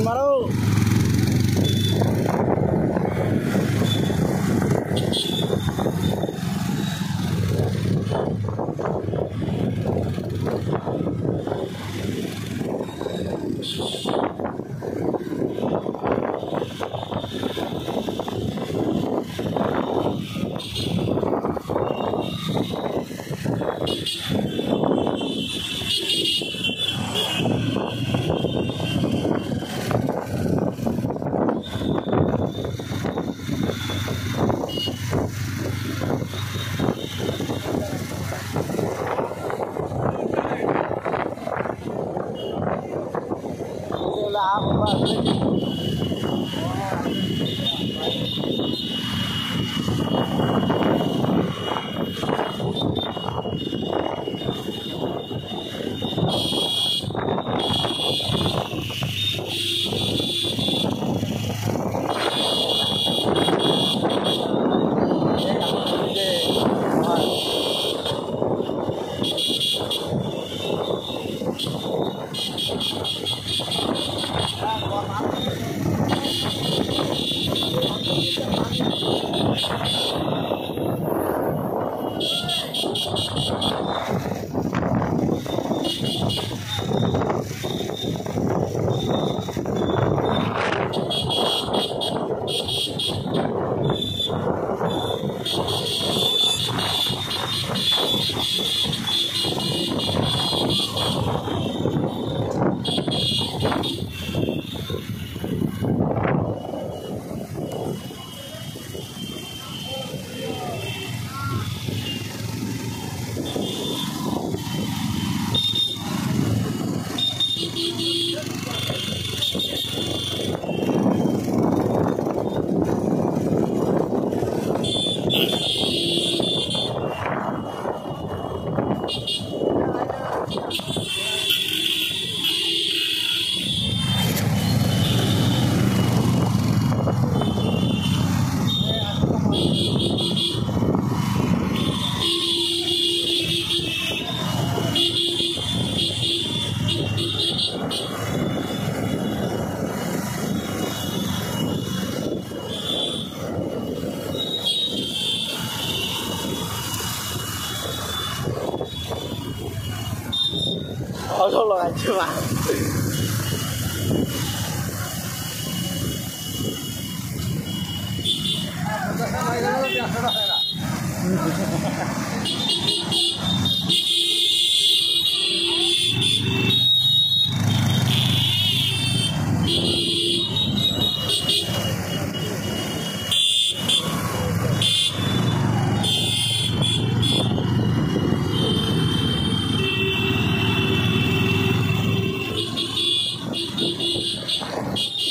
jatuh Bye. 了，我忙。더좋은것같은嗯.ました。